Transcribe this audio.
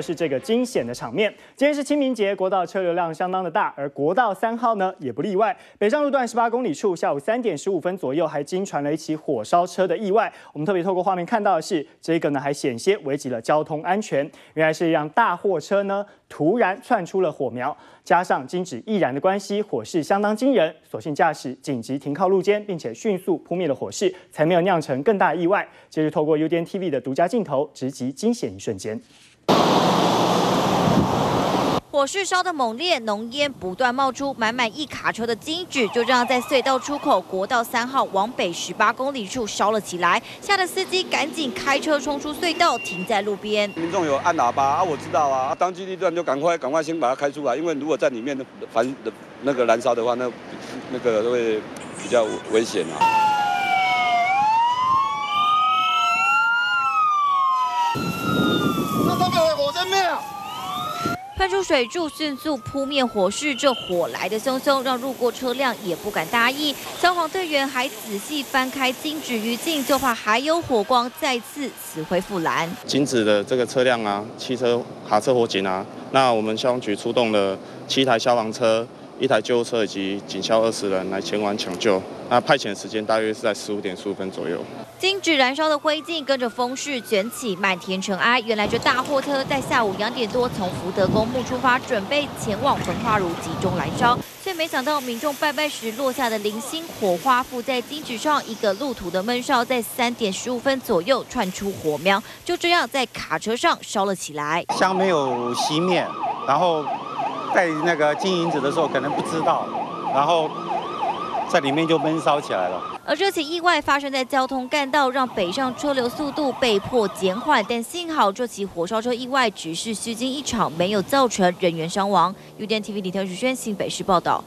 是这个惊险的场面。今天是清明节，国道车流量相当的大，而国道三号呢也不例外。北上路段十八公里处，下午三点十五分左右，还惊传了一起火烧车的意外。我们特别透过画面看到的是，这个呢还险些危及了交通安全。原来是一辆大货车呢突然窜出了火苗，加上金止易燃的关系，火势相当惊人。所幸驾驶紧急停靠路肩，并且迅速扑灭了火势，才没有酿成更大意外。接着透过 UDN TV 的独家镜头，直击惊险一瞬间。火势烧得猛烈，浓烟不断冒出，满满一卡车的金纸就这样在隧道出口国道三号往北十八公里处烧了起来，吓得司机赶紧开车冲出隧道，停在路边。民众有按喇叭啊，我知道啊，当机立断就赶快赶快先把它开出来，因为如果在里面的燃那个燃烧的话，那那个会比较危险啊。那上面有火生灭啊！喷出水柱，迅速扑灭火势。这火来的汹汹，让路过车辆也不敢大意。消防队员还仔细翻开金纸余烬，就怕还有火光再次死灰复燃。金纸的这个车辆啊，汽车、卡车、火警啊，那我们消防局出动了七台消防车。一台救护车以及警消二十人来前往抢救，那派遣时间大约是在十五点十五分左右。金纸燃烧的灰烬跟着风势卷起，漫天尘埃。原来这大货车在下午两点多从福德公墓出发，准备前往焚化炉集中燃烧，却没想到民众拜拜时落下的零星火花附在金纸上，一个路途的闷烧在三点十五分左右窜出火苗，就这样在卡车上烧了起来。香没有熄灭，然后。在那个经营者的时候，可能不知道，然后在里面就闷烧起来了。而这起意外发生在交通干道，让北上车流速度被迫减缓。但幸好这起火烧车意外只是虚惊一场，没有造成人员伤亡。UDN TV 李天宇轩新北市报道。